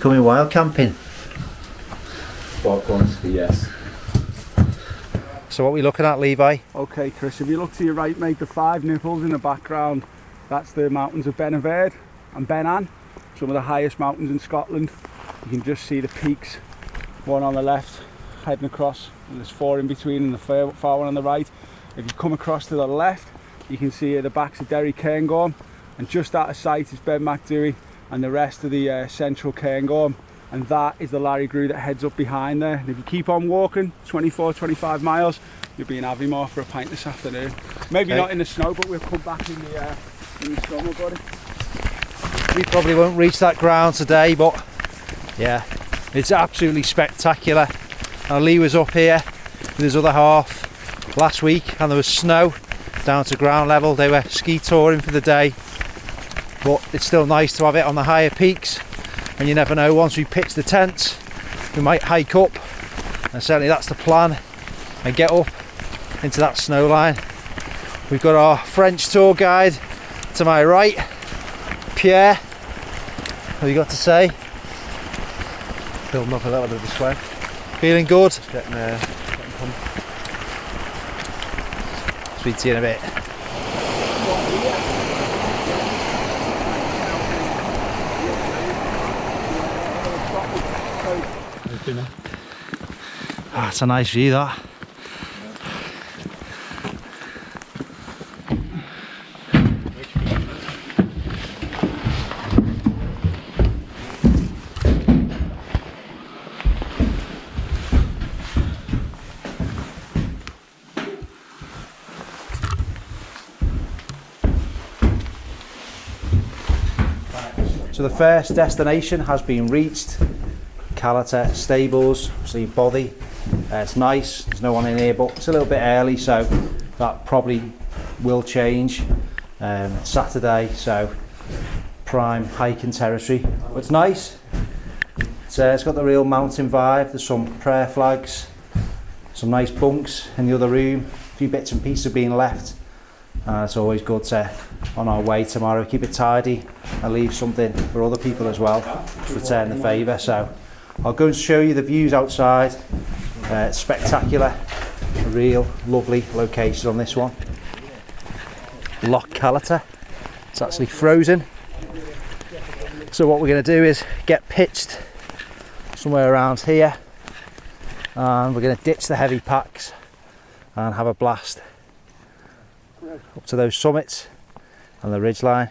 Are you coming wild camping? Spot quantity, yes. So what are we looking at, Levi? Okay, Chris, if you look to your right, mate, the five nipples in the background, that's the mountains of Beinn a' Bhuird and Ben Avon, some of the highest mountains in Scotland. You can just see the peaks, one on the left, heading across, and there's four in between, and the far, far one on the right. If you come across to the left, you can see the backs of Derry Cairngorm, and just out of sight is Ben Macdui and the rest of the uh, central Cairngorm and that is the Lairig Ghru that heads up behind there. And if you keep on walking 24, 25 miles, you'll be in Aviemore for a pint this afternoon. Maybe Okay. not in the snow, but we'll come back in the, uh, in the summer, buddy. We probably won't reach that ground today, but yeah, it's absolutely spectacular. Now Lee was up here with his other half last week and there was snow down to ground level. They were ski touring for the day, but it's still nice to have it on the higher peaks. And you never know, once we pitch the tents, we might hike up, and certainly that's the plan, and get up into that snow line. We've got our French tour guide to my right, Pierre. What have you got to say? Building up a little bit of a sweat. Feeling good? Getting, uh, getting pumped. Speak to you in a bit. Ah, it's a nice view that. So the first destination has been reached. Callater Stables, see Bothy. Uh, it's nice, there's no one in here, but it's a little bit early, so that probably will change. Um, Saturday, so prime hiking territory. But it's nice. It's, uh, it's got the real mountain vibe. There's some prayer flags, some nice bunks in the other room, a few bits and pieces being left. Uh, it's always good to, on our way tomorrow, keep it tidy and leave something for other people as well to return the favour. So I'll go and show you the views outside. Uh, spectacular, real lovely location on this one. Loch Callater. It's actually frozen. So what we're going to do is get pitched somewhere around here and we're going to ditch the heavy packs and have a blast up to those summits and the ridge line.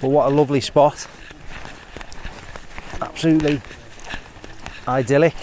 But what a lovely spot. Absolutely idyllic.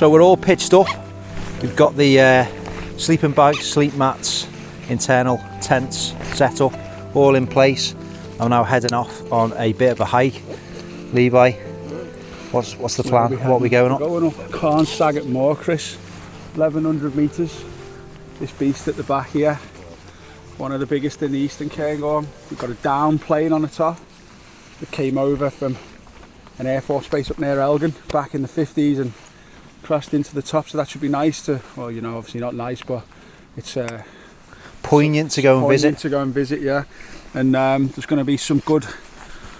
So we're all pitched up. We've got the uh, sleeping bags, sleep mats, internal tents set up, all in place. I'm now heading off on a bit of a hike. Levi, what's what's the plan? What are we going We're up? going up Carn Sagairt Mor, Chris. 1100 metres. This beast at the back here. One of the biggest in the eastern Cairngorm. We've got a down plane on the top that came over from an Air Force base up near Elgin back in the 50s and crashed into the top. So that should be nice to, well, you know, obviously not nice, but it's uh, Poignant to go and visit. to go and visit, yeah. And um, there's going to be some good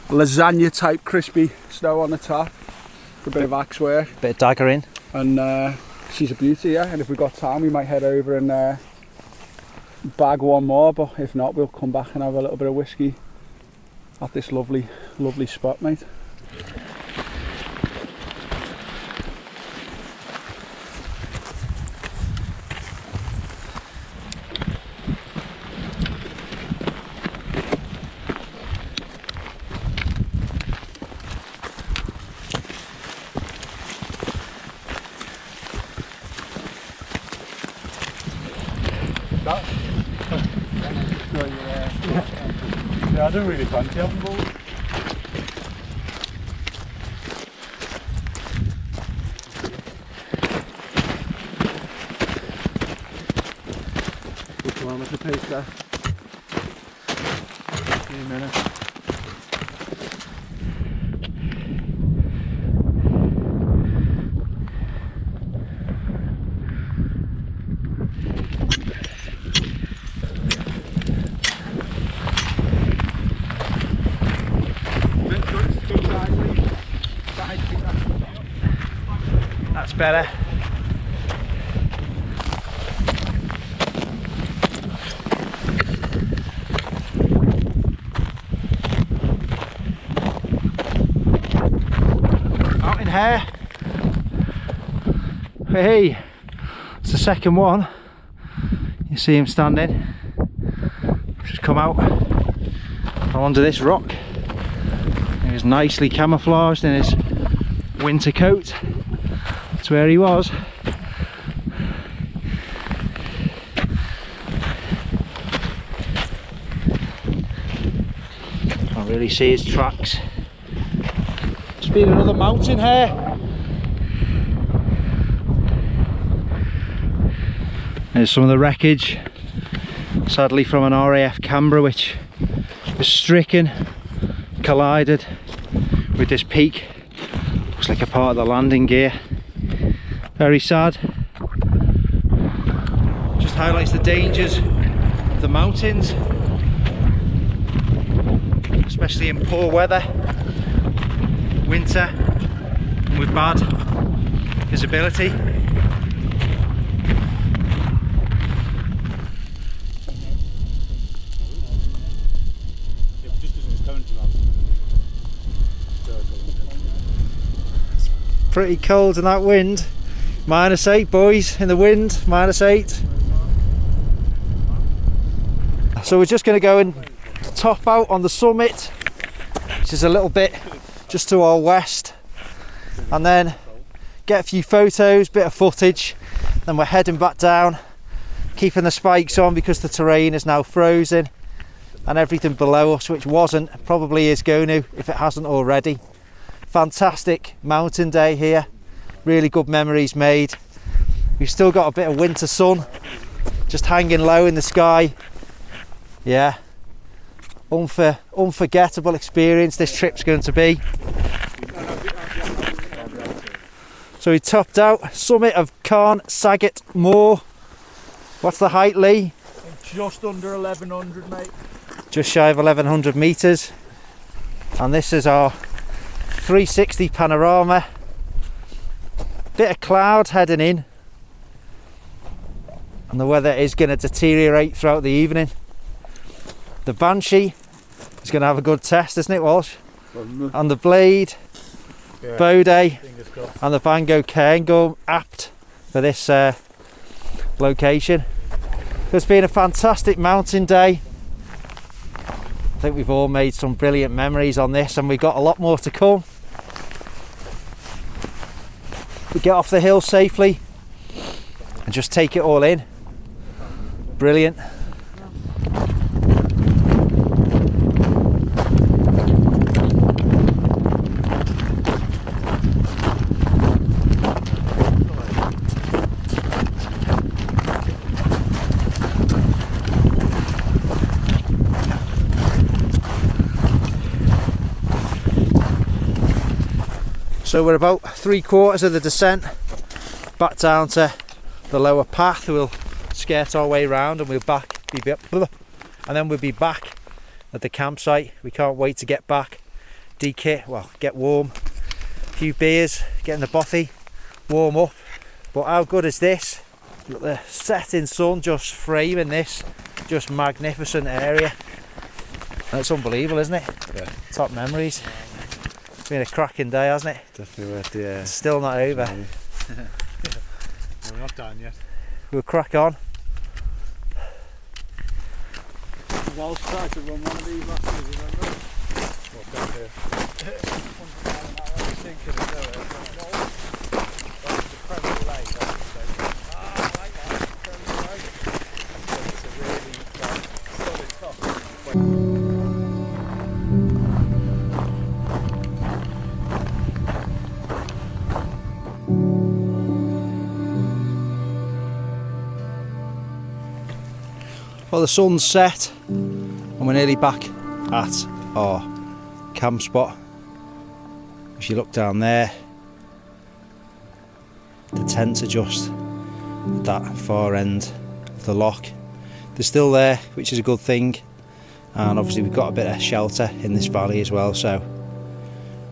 lasagna type crispy snow on the top for a bit of axe work. Bit of dagger in. And uh, she's a beauty, yeah. And if we've got time, we might head over and uh, bag one more. But if not, we'll come back and have a little bit of whiskey at this lovely, lovely spot, mate. That. so, yeah. yeah, I don't really fancy having balls. Good kilometre pace there. Few minutes. Good, good, good side lead. Side lead, that's- That's better. Out in here. Hey, it's the second one. You see him standing. Just come out from under this rock. He was nicely camouflaged in his winter coat. Where he was. Can't really see his tracks. It's been another mountain here. There's some of the wreckage, sadly from an RAF Canberra which was stricken, collided with this peak. Looks like a part of the landing gear. Very sad. Just highlights the dangers of the mountains, especially in poor weather, winter, and with bad visibility. Pretty cold in that wind. Minus eight, boys, in the wind, minus eight. So we're just going to go and top out on the summit, which is a little bit just to our west, and then get a few photos, bit of footage. Then we're heading back down, keeping the spikes on because the terrain is now frozen, and everything below us, which wasn't, probably is going to if it hasn't already. Fantastic mountain day here, really good memories made. We've still got a bit of winter sun just hanging low in the sky. Yeah, Unfor- unforgettable experience this trip's going to be. So we topped out summit of Carn Sagairt Mor. What's the height, Lee? Just under 1100, mate. Just shy of 1100 metres. And this is our 360 panorama. Bit of cloud heading in. And the weather is going to deteriorate throughout the evening. The Banshee is going to have a good test, isn't it, Walsh? And the Blade, Yeah. Bode, and the Vango Cairngorm apt for this uh, location. It's been a fantastic mountain day. I think we've all made some brilliant memories on this and we've got a lot more to come. We get off the hill safely and just take it all in. Brilliant. So we're about three quarters of the descent back down to the lower path. We'll skirt our way round and we'll back be and then we'll be back at the campsite. We can't wait to get back, dekit, well, get warm, a few beers, get in the bothy, warm up. But how good is this? Look, the setting sun just framing this just magnificent area. That's unbelievable, isn't it? Yeah. Top memories. It's been a cracking day, hasn't it? Definitely worth the. Uh, It's still not over. We're not done yet. We'll crack on. Walsh tried to run one of these last year, remember? What, down here? The sun's set and we're nearly back at our camp spot. If you look down there, the tents are just at that far end of the lock. They're still there, which is a good thing, and obviously we've got a bit of shelter in this valley as well. So,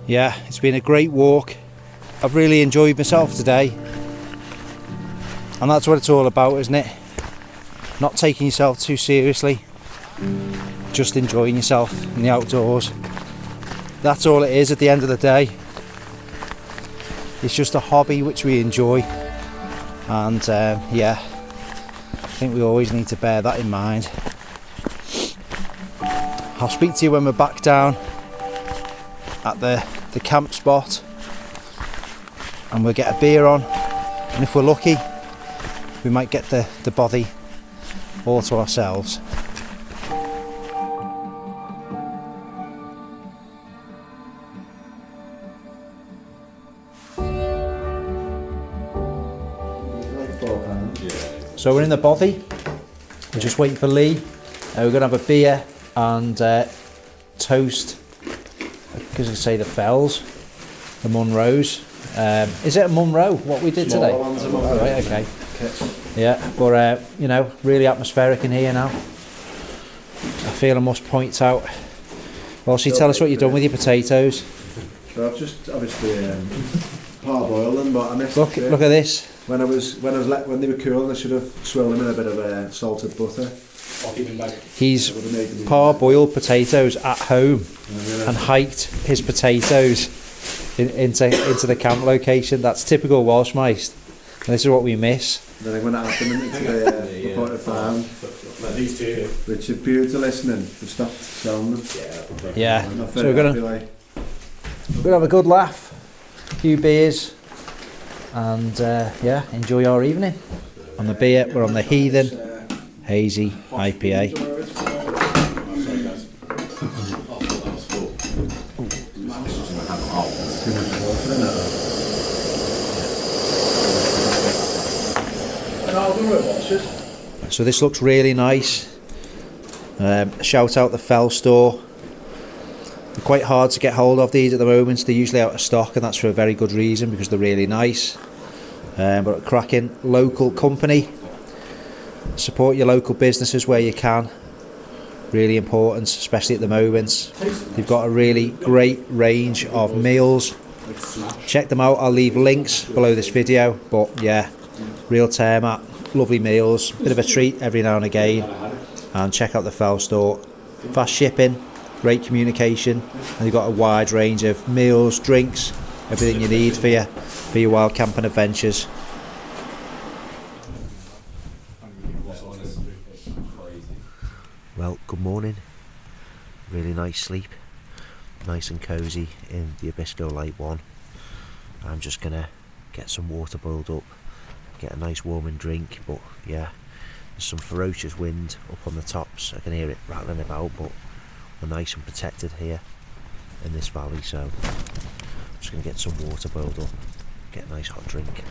yeah, it's been a great walk. I've really enjoyed myself today, and that's what it's all about, isn't it? Not taking yourself too seriously, just enjoying yourself in the outdoors. That's all it is at the end of the day. It's just a hobby which we enjoy, and um, yeah, I think we always need to bear that in mind. I'll speak to you when we're back down at the, the camp spot and we'll get a beer on and if we're lucky we might get the, the bothy all to ourselves. So we're in the bothy. We're just waiting for Lee. Uh, we're going to have a beer and uh, toast. Because I say the Fells, the Munros. Um, is it a Munro? What we did today? Oh, right, okay. Yeah, but uh, you know, really atmospheric in here now. I feel I must point out. Well, see, tell us what you've done with your potatoes. So I've just obviously um, parboiled them, but I missed Look, the look at this. when I was when I was let, when they were cool, I should have swirled them in a bit of uh, salted butter. He's That would have made them parboiled potatoes at home and hiked his potatoes in, into into the camp location. That's typical Welsh Meist. And this is what we miss. Then I'm going to add them into the, uh, the pot of farm. Richard Beard to listening. We've stopped selling them. Yeah. I'm So we're gonna like. we're gonna have a good laugh, a few beers, and uh, yeah, enjoy our evening. On the beer, we're on the Heathen Hazy IPA. So this looks really nice. Um, shout out the Fell store. They're quite hard to get hold of these at the moment. They're usually out of stock, and that's for a very good reason because they're really nice. Um, but a cracking local company. Support your local businesses where you can. Really important, especially at the moment. They've got a really great range of meals. Check them out. I'll leave links below this video. But yeah, real tarmac, lovely meals, bit of a treat every now and again. And check out the Fell store. Fast shipping, great communication, and you've got a wide range of meals, drinks, everything you need for your for your wild camping adventures. Well, good morning. Really nice sleep. Nice and cosy in the Abisko Lite 1. I'm just gonna get some water boiled up, get a nice warming drink, but yeah, there's some ferocious wind up on the tops. I can hear it rattling about, but we're nice and protected here in this valley, so I'm just gonna get some water boiled up, get a nice hot drink.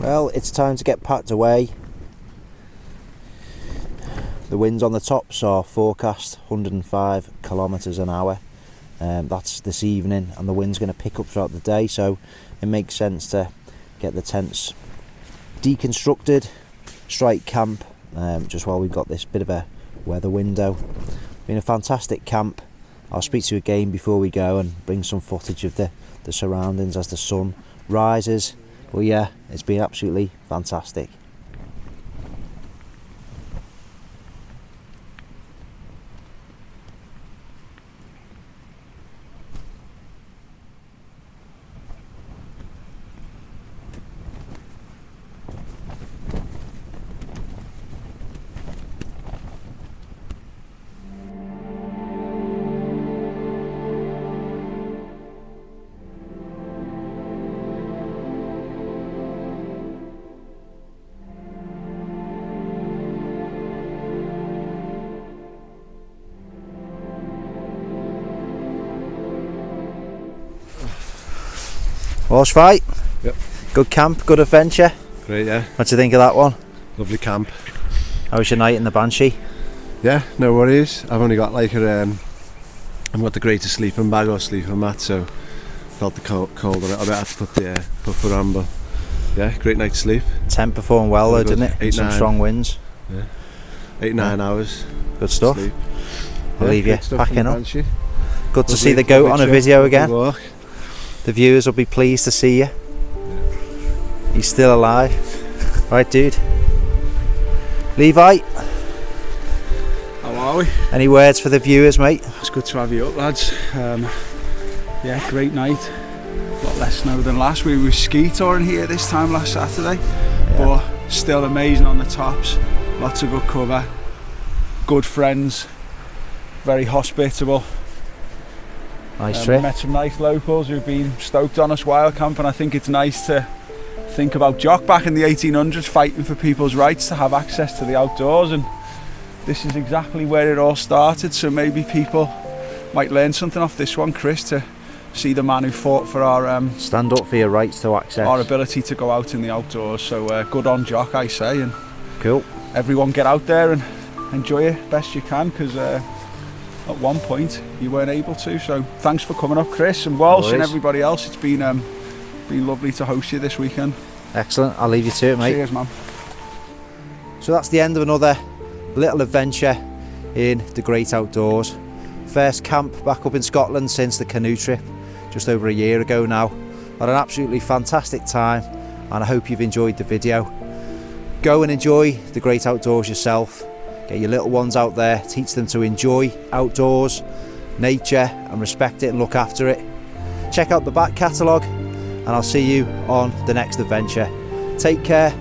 Well, it's time to get packed away. The winds on the tops are forecast 105 kilometres an hour. Um, that's this evening, and the wind's going to pick up throughout the day, so it makes sense to get the tents deconstructed, strike camp, um, just while we've got this bit of a weather window. Been a fantastic camp. I'll speak to you again before we go and bring some footage of the, the surroundings as the sun rises. Well, yeah, it's been absolutely fantastic. Horse fight? Yep. Good camp, good adventure. Great, yeah. What do you think of that one? Lovely camp. How was your night in the Banshee? Yeah, no worries. I've only got like a, um, I've got the greatest sleeping bag or sleeping mat, so felt the cold, cold a little bit. I had to put the uh, puffer on, but yeah, great night's sleep. Tent performed well though, didn't it? Eight, Some nine. strong winds. Eight, nine hours Good stuff. sleep. I'll leave you good packing up. Banshee. Good to Lovely- see the goat on a video again. walk. The viewers will be pleased to see you. He's still alive. Right, dude. Levi, How are we? any words for the viewers, mate? It's good to have you up, lads. Um, yeah, great night. A lot less snow than last. We were ski touring here this time last Saturday, but still amazing on the tops. Lots of good cover. Good friends. Very hospitable. Nice Um, trip. Met some nice locals who've been stoked on us wild camp, and I think it's nice to think about Jock back in the 1800s fighting for people's rights to have access to the outdoors, and this is exactly where it all started. So maybe people might learn something off this one, Chris, to see the man who fought for our um, Stand up for your rights to access. our ability to go out in the outdoors. So uh, good on Jock, I say, and Cool. everyone get out there and enjoy it best you can because uh, at one point you weren't able to. So thanks for coming up, Chris and Walsh and everybody else. It's been um, been lovely to host you this weekend. Excellent. I'll leave you to it, mate. Cheers, man. So that's the end of another little adventure in the great outdoors. First camp back up in Scotland since the canoe trip, just over a year ago now. Had an absolutely fantastic time and I hope you've enjoyed the video. Go and enjoy the great outdoors yourself. Get your little ones out there, teach them to enjoy outdoors, nature and respect it and look after it. Check out the back catalogue and I'll see you on the next adventure. Take care